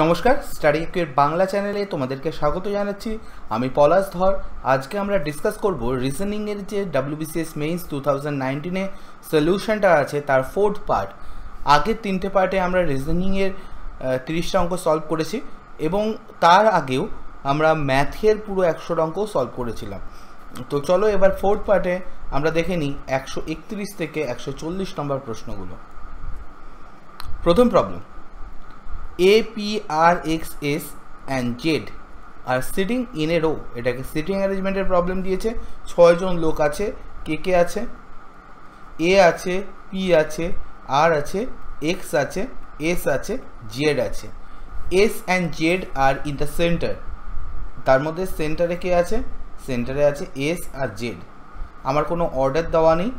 নমস্কার, স্টাডি এর বাংলা চ্যানেলে তোমাদেরকে স্বাগত জানাচ্ছি। আমি পলাশ ধর। আজকে আমরা ডিসকাস করব রিজনিংয়ের যে ডাব্লিউবিসিএস মেইনস টু থাউজেন্ড নাইনটিনে সলিউশনটা আছে, তার ফোর্থ পার্ট আগের তিনটে পার্টে আমরা রিজনিংয়ের তিরিশটা অঙ্ক সলভ করেছি এবং তার আগেও আমরা ম্যাথের পুরো একশোটা অঙ্ক সলভ করেছিলাম। তো চলো এবার ফোর্থ পার্টে আমরা দেখে নিই একশো একত্রিশ থেকে একশো চল্লিশ নম্বর প্রশ্নগুলো। প্রথম problem A, P, R, X, S and Z are sitting in a row. এটাকে সিটিং অ্যারেঞ্জমেন্টের প্রবলেম দিয়েছে। ছয়জন লোক আছে। কে কে আছে? এ আছে পি আছে আর আছে এক্স আছে এস আছে জেড আছে। S and Z are in the centre তার মধ্যে সেন্টারে কে আছে? সেন্টারে আছে এস আর জেড আমার কোনো অর্ডার দেওয়া নেই।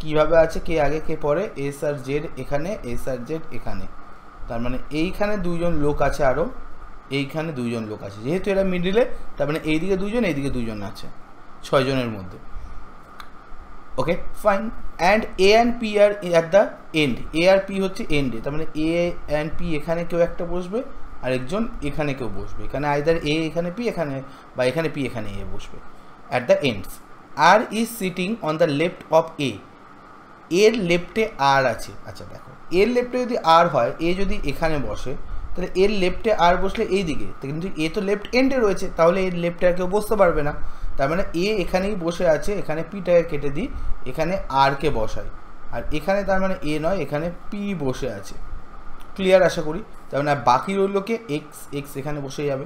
কীভাবে আছে? কে আগে কে পরে? এস আর জেড এখানে এস আর জেড এখানে। তার মানে এইখানে দুইজন লোক আছে আরও এইখানে দুইজন লোক আছে। যেহেতু এরা মিডিলে তার মানে এইদিকে দুজন এইদিকে দুজন আছে ছয়জনের মধ্যে। Okay fine and A and P are at the end A R P হচ্ছে এন্ডে তার মানে এ অ্যান্ড পি এখানে কেউ একটা বসবে আর একজন এখানে কেউ বসবে। এখানে আইদার এ এখানে পি এখানে, বা এখানে পি এখানে এ বসবে। At the ends R is sitting on the left of A এর লেফটে আর আছে। আচ্ছা দেখো। এর লেফটে যদি আর হয়, এ যদি এখানে বসে, তাহলে এর লেফটে আর বসলে এই দিকে। কিন্তু এ তো লেফট এন্ডে রয়েছে, তাহলে এর লেফটে আর কেউ বসতে পারবে না। তার মানে এ এখানেই বসে আছে, এখানে পিটাকে কেটে দিই, এখানে আরকে বসাই। আর এখানে তার মানে এ নয়, এখানে পি বসে আছে। ক্লিয়ার আশা করি? তার মানে বাকি রইলকে এক্স এক্স এখানে বসে যাবে।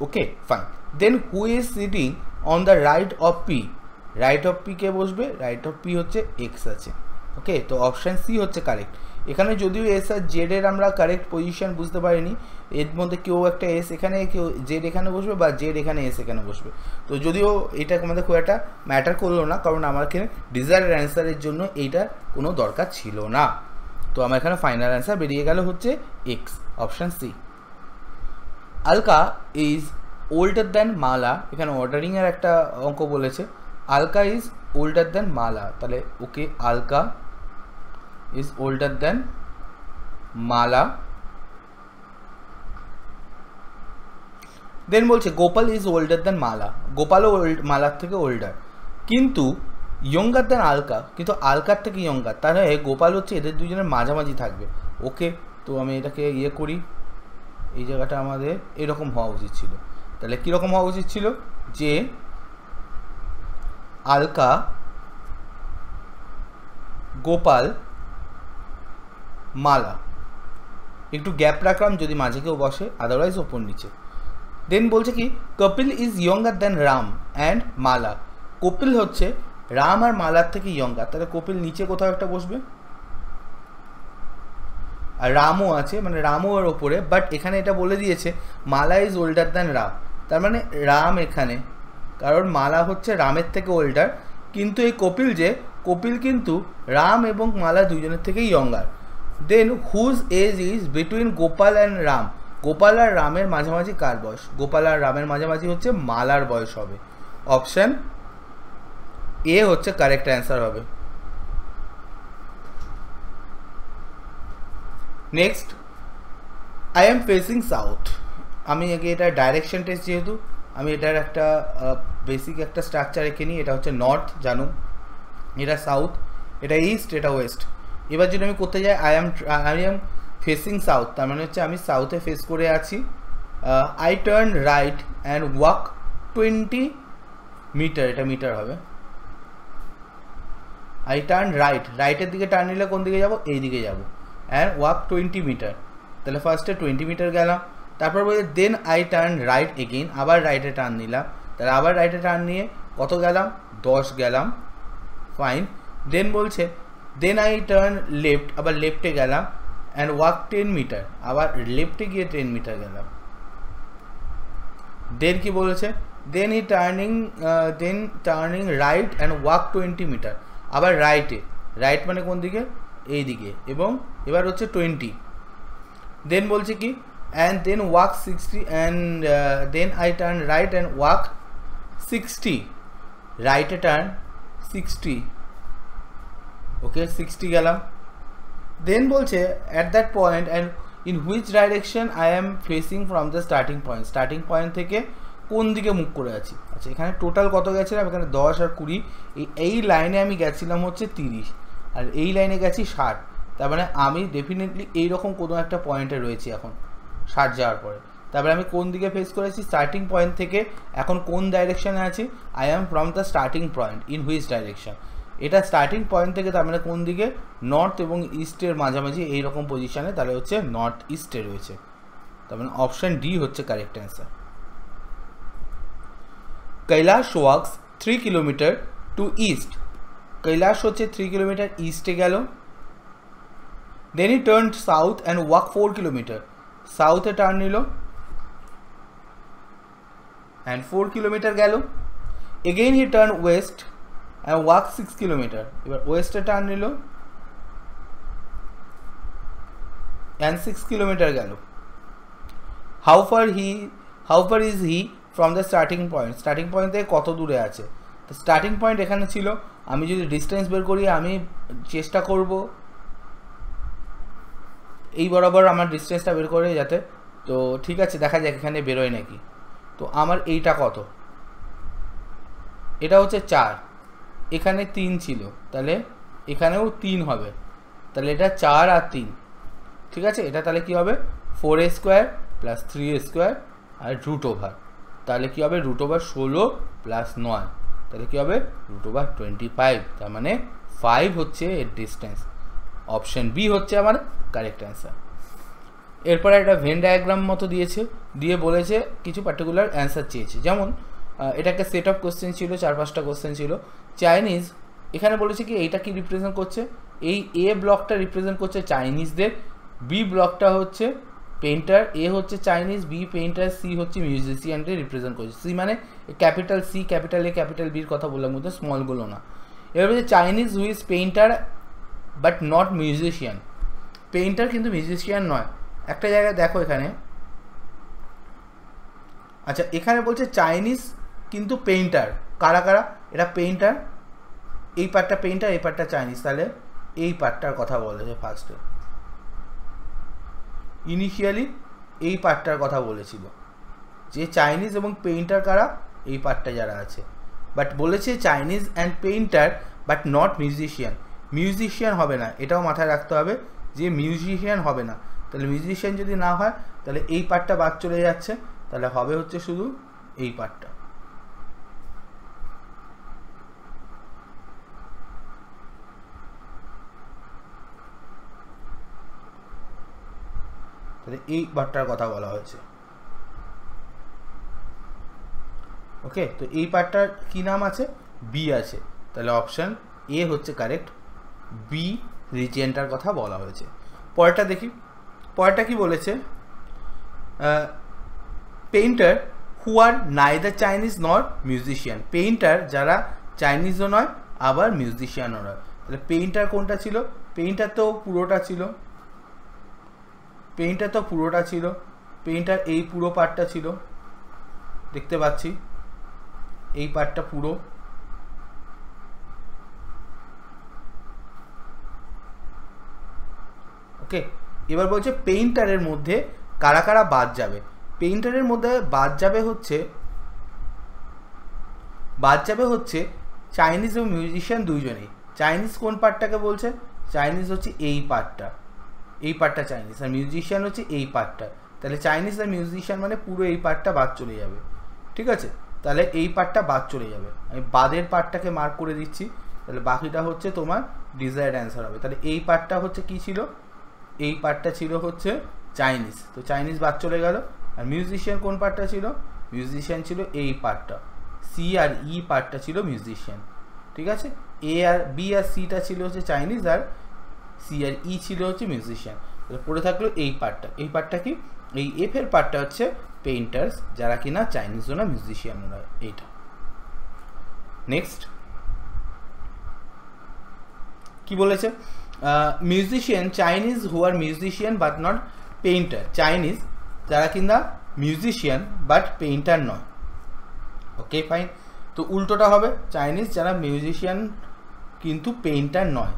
Okay fine then who is sitting on the right of P right of P কে বসবে? রাইট অফ পি হচ্ছে এক্স আছে। ওকে তো অপশান সি হচ্ছে কারেক্ট এখানে যদিও এস আর জেডের আমরা কারেক্ট পজিশন বুঝতে পারিনি, এর মধ্যে কেউ একটা এস এখানে, কেউ জেড এখানে বসবে বা জেড এখানে এস এখানে বসবে। তো যদিও এটা আমাদের খুব একটা ম্যাটার করল না, কারণ এখানে ডিজায়ার অ্যান্সারের জন্য এইটার কোনো দরকার ছিল না। তো আমার এখানে ফাইনাল অ্যান্সার বেরিয়ে গেল হচ্ছে X option C Alka is older than Mala, এখানে অর্ডারিংয়ের একটা অঙ্ক বলেছে। Alka is older than Mala, তাহলে okay Alka is older than Mala then বলছে Gopal is older than Mala গোপালও old মালার থেকে ওল্ডার কিন্তু ইয়ঙ্গার দ্যান আলকা কিন্তু আলকার থেকে ইয়ঙ্গার তাহলে গোপাল হচ্ছে এদের দুজনের মাঝামাঝি থাকবে। ওকে, তো আমি এটাকে ইয়ে করি। এই জায়গাটা আমাদের এরকম হওয়া উচিত ছিল। তাহলে কীরকম হওয়া উচিত ছিল? যে আলকা গোপাল মালা। একটু গ্যাপ রাখলাম যদি মাঝে কেউ বসে আদারওয়াইজ ওপর নিচে। দেন বলছে কি Kapil is younger than Ram and Mala Kapil হচ্ছে রাম আর মালার থেকে ইয়ঙ্গার তাহলে কপিল নিচে কোথাও একটা বসবে? আর রামও আছে মানে রামও এর ওপরে বাট এখানে এটা বলে দিয়েছে Mala is older than Ram তার মানে রাম এখানে। কারণ মালা হচ্ছে রামের থেকে ওল্ডার কিন্তু এই কপিল যে কপিল কিন্তু রাম এবং মালা দুজনের থেকেই younger then whose age is between Gopal and Ram Gopal আর রামের মাঝামাঝি কার বয়স? গোপাল আর রামের মাঝামাঝি হচ্ছে মালার বয়স হবে। অপশান এ হচ্ছে কারেক্ট অ্যান্সার হবে। Next I am facing south আমি আগে এটা ডাইরেকশন টেস্ট যেহেতু, আমি এটার একটা বেসিক একটা স্ট্রাকচার রেখে নিই। এটা হচ্ছে নর্থ জানো এটা সাউথ এটা ইস্ট এটা ওয়েস্ট এবার যদি আমি করতে যাই I am I am facing south তার মানে হচ্ছে আমি সাউথে ফেস করে আছি। I turn right and walk twenty metre এটা মিটার হবে। আই টার্ন রাইট রাইটের দিকে টার্ন নিলে কোন দিকে যাব? এই দিকে যাব। অ্যান্ড ওয়াক টোয়েন্টি মিটার তাহলে ফার্স্টে টোয়েন্টি মিটার গেলাম। তারপর বলছে then I turn right again আবার রাইটে টার্ন নিলাম। তাহলে আবার রাইটে টার্ন নিয়ে কত গেলাম? দশ গেলাম। ফাইন দেন বলছে দেন আই টার্ন লেফট আবার লেফটে গেলাম অ্যান্ড ওয়াক টেন মিটার আবার লেফটে গিয়ে টেন মিটার গেলাম। দেন কি বলেছে? Then I turning then turning right and walk twenty metre আবার রাইটে রাইট মানে কোন দিকে? এই দিকে, এবং এবার হচ্ছে টোয়েন্টি দেন বলছে কি? And then walk sixty and then I turn right and walk sixty রাইটে টার্ন সিক্সটি ওকে সিক্সটি গেলাম। দেন বলছে at that point and in which direction I am facing from the starting point starting point থেকে কোন দিকে মুখ করে আছি? আচ্ছা এখানে টোটাল কত গেছিলাম এখানে দশ আর কুড়ি। এই এই লাইনে আমি গেছিলাম হচ্ছে তিরিশ। আর এই লাইনে গেছি ষাট। তার মানে আমি ডেফিনেটলি এইরকম কোনো একটা পয়েন্টে রয়েছি এখন, ষাট যাওয়ার পরে। তারপরে আমি কোন দিকে ফেস করেছি? স্টার্টিং পয়েন্ট থেকে এখন কোন ডাইরেকশানে আছি? I am from the starting point in which direction এটা স্টার্টিং পয়েন্ট থেকে তার মানে কোন দিকে? নর্থ এবং ইস্টের মাঝামাঝি এই রকম পজিশানে তাহলে হচ্ছে নর্থ ইস্টে রয়েছে। তার মানে অপশান ডি হচ্ছে correct answer Kailash walks three kilometre to east Kailash হচ্ছে থ্রি কিলোমিটার ইস্টে গেল। Then he turn south and walk four kilometre সাউথে turn নিল। অ্যান্ড ফোর কিলোমিটার গেল। Again he turn west and walk six kilometre এবার ওয়েস্টে turn নিল। And six kilometre গেল। How far he how far is he from the starting point starting point থেকে কত দূরে আছে? তো স্টার্টিং পয়েন্ট এখানে ছিল। আমি যদি ডিস্টেন্স বের করি, আমি চেষ্টা করব এই বরাবর আমার ডিস্টেন্সটা বের করে যাতে। তো ঠিক আছে, দেখা যাক এখানে বেরোয় নাকি। তো আমার এইটা কত? এটা হচ্ছে চার। এখানে তিন ছিল, তাহলে এখানেও তিন হবে। তাহলে এটা চার আর তিন। ঠিক আছে? এটা তাহলে কি হবে? ফোর এ স্কোয়ার প্লাস থ্রি এ স্কোয়ার আর রুট ওভার তাহলে কী হবে? রুট ওভার ষোলো প্লাস নয়। তাহলে কী হবে? রুট ওভার টোয়েন্টি ফাইভ তার মানে ফাইভ হচ্ছে এর ডিস্টেন্স অপশান বি হচ্ছে আমার কারেক্ট অ্যান্সার এরপরে একটা ভেন ডায়াগ্রাম মতো দিয়েছে, দিয়ে বলেছে কিছু পার্টিকুলার অ্যান্সার চেয়েছে। যেমন এটা একটা সেট অফ কোশ্চেন ছিল চার পাঁচটা কোশ্চেন ছিল। চাইনিজ এখানে বলেছে কি, এইটা কি রিপ্রেজেন্ট করছে? এই এ ব্লকটা রিপ্রেজেন্ট করছে চাইনিজদের বি ব্লকটা হচ্ছে পেন্টার এ হচ্ছে চাইনিজ বি পেন্টার সি হচ্ছে মিউজিশিয়ানকে রিপ্রেজেন্ট করছে। সি মানে capital C capital A capital বির কথা বললাম মধ্যে স্মলগুলো না। এবার বলছে Chinese who is painter but not musician painter কিন্তু মিউজিশিয়ান নয়। একটা জায়গায় দেখো এখানে। আচ্ছা এখানে বলছে চাইনিজ কিন্তু পেইন্টার কারা কারা? এটা পেইন্টার এই পার্টটা পেইন্টার এই পার্টটা চাইনিজ তাহলে এই পার্টটার কথা বলেছে ফার্স্টে ইনিশিয়ালি এই পার্টটার কথা বলেছিল। যে চাইনিজ এবং পেইন্টার কারা, এই পার্টটা যারা আছে। বাট বলেছে Chinese and painter but not musician musician হবে না, এটাও মাথায় রাখতে হবে যে মিউজিশিয়ান হবে না। তাহলে মিউজিশিয়ান যদি না হয়, তাহলে এই পার্টটা বাদ চলে যাচ্ছে। তাহলে হবে হচ্ছে শুধু এই পার্টটা তাহলে এই পার্টটার কথা বলা হয়েছে। ওকে তো এই পার্টটার কি নাম আছে? বি আছে। তাহলে অপশান এ হচ্ছে কারেক্ট বি রিজিয়নটার কথা বলা হয়েছে। পরেরটা দেখি। পরেরটা কি বলেছে? Painter who are neither Chinese not musician painter যারা চাইনিজও নয়, আবার মিউজিশিয়ানও নয়। তাহলে পেইন্টার কোনটা ছিল? পেইন্টার তো পুরোটা ছিল। পেইন্টার তো পুরোটা ছিল পেইন্টার এই পুরো পার্টটা ছিল, দেখতে পাচ্ছি, এই পার্টটা পুরো। ওকে এবার বলছে পেইন্টারের মধ্যে কারা কারা বাদ যাবে? পেইন্টারের মধ্যে বাদ যাবে হচ্ছে, বাদ যাবে হচ্ছে চাইনিজ এবং মিউজিশিয়ান দুইজনেই। চাইনিজ কোন পার্টটাকে বলছে? চাইনিজ হচ্ছে এই পার্টটা এই পার্টটা চাইনিজ আর মিউজিশিয়ান হচ্ছে এই পার্টটা তাহলে চাইনিজ আর মিউজিশিয়ান মানে পুরো এই পার্টটা বাদ চলে যাবে। ঠিক আছে? তাহলে এই পার্টটা বাদ চলে যাবে। আমি বাদের পার্টটাকে মার্ক করে দিচ্ছি। তাহলে বাকিটা হচ্ছে তোমার ডিজায়ার্ড অ্যান্সার হবে। তাহলে এই পার্টটা হচ্ছে কি ছিল? এই পার্টটা ছিল হচ্ছে চাইনিজ তো চাইনিজ বাদ চলে গেল। আর মিউজিশিয়ান কোন পার্টটা ছিল? মিউজিশিয়ান ছিল এই পার্টটা সি আর ই পার্টটা ছিল মিউজিশিয়ান ঠিক আছে? এ আর বি আর সিটা ছিল হচ্ছে চাইনিজ আর সি আর ই ছিল হচ্ছে মিউজিশিয়ান তাহলে পড়ে থাকল এই পার্টটা এই পার্টটা কি? এই এফ এর পার্টটা হচ্ছে পেইন্টার্স যারা কিনা চাইনিজ না মিউজিশিয়ান নয় এইটা। নেক্সট কি বলেছে? Musician Chinese who are musician but not painter Chinese যারা কিনা মিউজিশিয়ান বাট পেইন্টার নয়। ওকে ফাইন তো উল্টোটা হবে। চাইনিজ যারা মিউজিশিয়ান কিন্তু পেইন্টার নয়।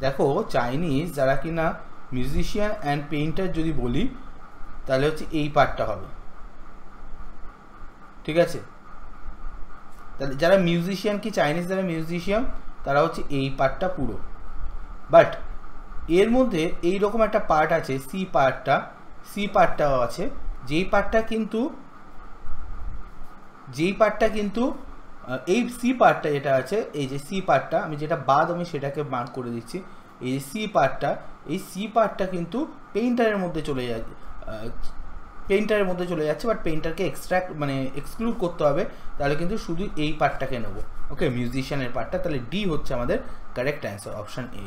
দেখো চাইনিজ যারা কিনা মিউজিশিয়ান অ্যান্ড পেইন্টার যদি বলি, তাহলে হচ্ছে এই পার্টটা হবে। ঠিক আছে? তাহলে যারা মিউজিশিয়ান কি চাইনিজ যারা মিউজিশিয়ান তারা হচ্ছে এই পার্টটা পুরো। বাট এর মধ্যে এই রকম একটা পার্ট আছে সি পার্টটা সি পার্টটাও আছে। যেই পার্টটা কিন্তু, যেই পার্টটা কিন্তু এই সি পার্টটা যেটা আছে, এই যে সি পার্টটা আমি যেটা বাদ আমি সেটাকে মার্ক করে দিচ্ছি। এই যে সি পার্টটা এই সি পার্টটা কিন্তু পেইন্টারের মধ্যে চলে যায় পেইন্টারের মধ্যে চলে যাচ্ছে বাট পেইন্টারকে এক্সট্রাক্ট মানে এক্সক্লুড করতে হবে, তাহলে কিন্তু শুধু এই পার্টটাকে নেব। ওকে মিউজিশিয়ানের পার্টটা তাহলে ডি হচ্ছে আমাদের correct answer option A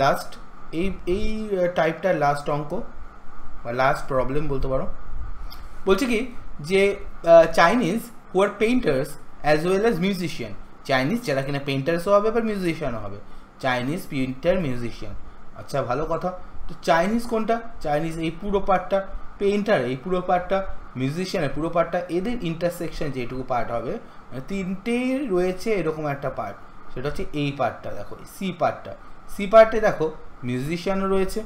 last এই এই টাইপটার লাস্ট অঙ্ক, বা লাস্ট প্রবলেম বলতে পারো। বলছে কি, যে Chinese who are painters as well as musician Chinese যারা কিনা পেইন্টার্সও হবে, আবার মিউজিশিয়ানও হবে। চাইনিজ পেইন্টার মিউজিশিয়ান আচ্ছা ভালো কথা। তো চাইনিজ কোনটা? চাইনিজ এই পুরো পার্টটা পেইন্টার এই পুরো পার্টটা মিউজিশিয়ানের পুরো পার্টটা এদের ইন্টারসেকশন যেটুকু পার্ট হবে মানে তিনটেই রয়েছে এরকম একটা পার্ট সেটা হচ্ছে এই পার্টটা দেখো সি পার্টটা সি পার্টে দেখো মিউজিশিয়ানও রয়েছে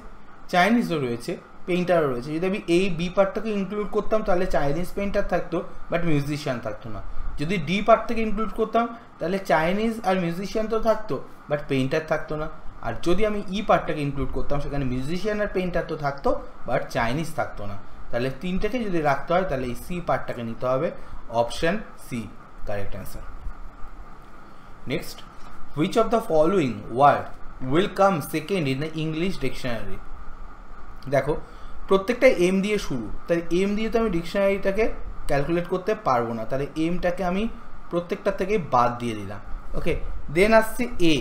চাইনিজও রয়েছে পেইন্টারও রয়েছে। যদি আমি এই বি পার্টটাকে ইনক্লুড করতাম, তাহলে চাইনিজ পেইন্টার থাকতো বাট মিউজিশিয়ান থাকতো না। যদি ডি পার্ট থেকে ইনক্লুড করতাম, তাহলে চাইনিজ আর মিউজিশিয়ান তো থাকতো বাট পেইন্টার থাকতো না। আর যদি আমি ই পার্টটাকে ইনক্লুড করতাম, সেখানে মিউজিশিয়ান আর পেইন্টার তো থাকতো বাট চাইনিজ থাকতো না। তাহলে তিনটাকে যদি রাখতে হয়, তাহলে এই সি পার্টটাকে নিতে হবে। Option C correct answer next which of the following word will come second in the English dictionary দেখো প্রত্যেকটা এম দিয়ে শুরু। তাই এম দিয়ে তো আমি ডিকশনারিটাকে ক্যালকুলেট করতে পারব না। তাহলে এমটাকে আমি প্রত্যেকটা থেকে বাদ দিয়ে দিলাম। ওকে দেন আসছে এ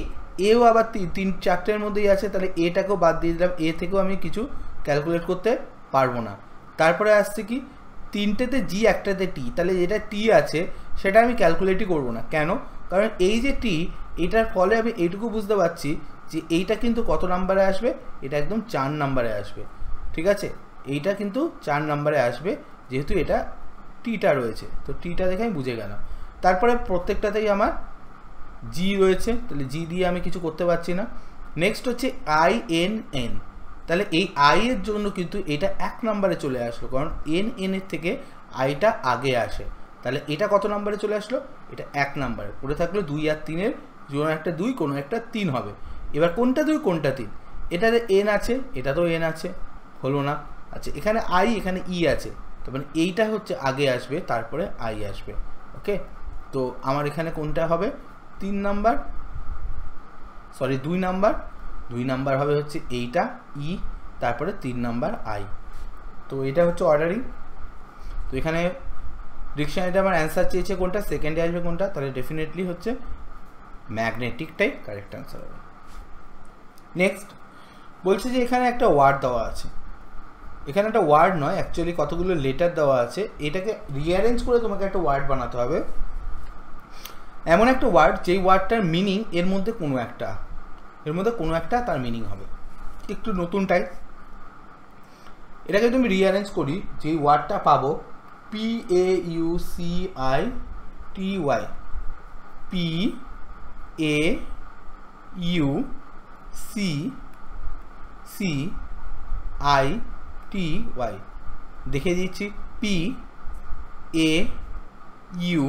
এও আবার তিন, চারটের মধ্যেই আছে। তাহলে এটাকেও বাদ দিয়ে দিলাম। এ থেকেও আমি কিছু ক্যালকুলেট করতে পারব না। তারপরে আসছে কি? তিনটেতে জি একটাতে টি তাহলে যেটা টি আছে, সেটা আমি ক্যালকুলেটই করব না। কেন? কারণ এই যে টি এটার ফলে আমি এইটুকু বুঝতে পারছি যে এইটা কিন্তু কত নাম্বারে আসবে? এটা একদম চার নাম্বারে আসবে। ঠিক আছে? এইটা কিন্তু চার নাম্বারে আসবে, যেহেতু এটা টিটা রয়েছে। তো টিটা দেখে আমি বুঝে গেলাম। তারপরে প্রত্যেকটাতেই আমার জি রয়েছে, তাহলে জি দিয়ে আমি কিছু করতে পারছি না। নেক্সট হচ্ছে আই এন এন তাহলে এই আই এর জন্য কিন্তু এটা এক নম্বরে চলে আসলো, কারণ এন এন এর থেকে আইটা আগে আসে। তাহলে এটা কত নম্বরে চলে আসলো? এটা এক নম্বরে। পড়ে থাকল দুই আর তিনের কোনো একটা দুই, কোনো একটা তিন হবে। এবার কোনটা দুই, কোনটা তিন? এটাতে এন আছে, এটাতেও এন আছে। হলো না। আচ্ছা এখানে আই এখানে ই আছে। তার মানে এইটা হচ্ছে আগে আসবে, তারপরে আই আসবে। ওকে? তো আমার এখানে কোনটা হবে? তিন নাম্বার, সরি, দুই নাম্বার। দুই নাম্বার হবে হচ্ছে এইটা ই তারপরে তিন নাম্বার আই তো এটা হচ্ছে অর্ডারিং তো এখানে ডিকশনারিটা আমার অ্যান্সার চেয়েছে কোনটা সেকেন্ডে আসবে কোনটা, তাহলে ডেফিনেটলি হচ্ছে ম্যাগনেটিকটাই কারেক্ট অ্যান্সার হবে। নেক্সট বলছে যে এখানে একটা ওয়ার্ড দেওয়া আছে। এখানে একটা ওয়ার্ড নয় অ্যাকচুয়ালি কতগুলো লেটার দেওয়া আছে, এটাকে রিঅ্যারেঞ্জ করে তোমাকে একটা ওয়ার্ড বানাতে হবে। এমন একটা ওয়ার্ড যেই ওয়ার্ডটার মিনিং এর মধ্যে কোনো একটা, এর মধ্যে কোনো একটা তার মিনিং হবে। একটু নতুন টাইপ এটাকে তুমি রিঅ্যারেঞ্জ করি, যেই ওয়ার্ডটা পাবো P A U C I T Y P A U C C I T Y দেখে দিচ্ছি P A U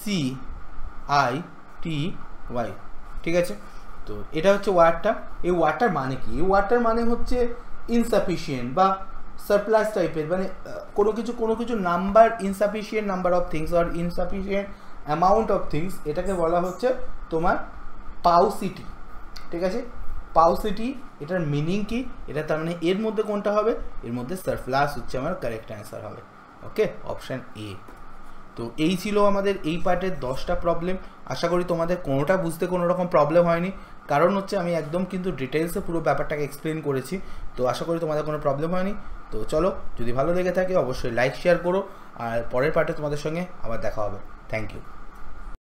C I T Y ঠিক আছে? তো এটা হচ্ছে ওয়ার্ডটা এই ওয়ার্ডটার মানে কি? এই ওয়ার্ডটার মানে হচ্ছে ইনসাফিসিয়েন্ট বা সারপ্লাস টাইপের মানে কোনো কিছু কোনো কিছু number insufficient number of things or insufficient amount of things এটাকে বলা হচ্ছে তোমার পাউসিটি ঠিক আছে? পাউসিটি, এটার মিনিং কি? এটা তার মানে এর মধ্যে কোনটা হবে? এর মধ্যে সারপ্লাস হচ্ছে, আমার কারেক্ট অ্যান্সার হবে। ওকে অপশান এ তো এই ছিল আমাদের এই পার্টের দশটা প্রবলেম আশা করি তোমাদের কোনোটা বুঝতে কোনো রকম প্রবলেম হয়নি। কারণ হচ্ছে আমি একদম কিন্তু ডিটেলসে পুরো ব্যাপারটাকে এক্সপ্লেন করেছি। তো আশা করি তোমাদের কোনো প্রবলেম হয়নি। তো চলো, যদি ভালো লেগে থাকে অবশ্যই লাইক শেয়ার করো। আর পরের পার্টে তোমাদের সঙ্গে আবার দেখা হবে। Thank you